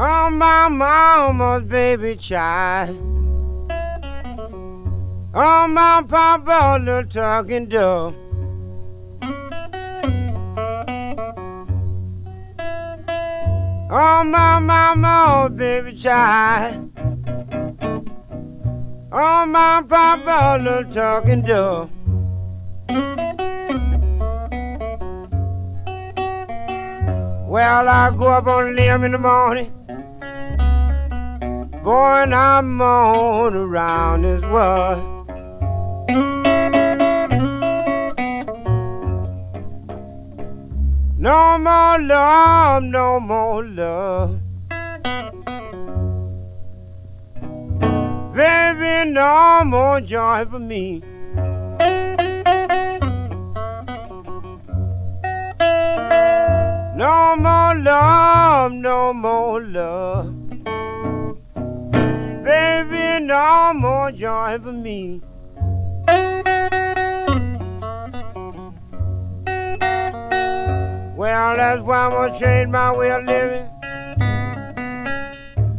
Oh, almost baby child. Oh, my papa, the talking dove. Oh, my mama, oh, baby child. Oh, my papa, the talking dove. Well, I go up on a limb in the morning. Boy, and I'm on around this world. No more love, no more love. Baby, no more joy for me. More love, no more love. Baby, no more joy for me. Well, that's why I'm gonna change my way of living.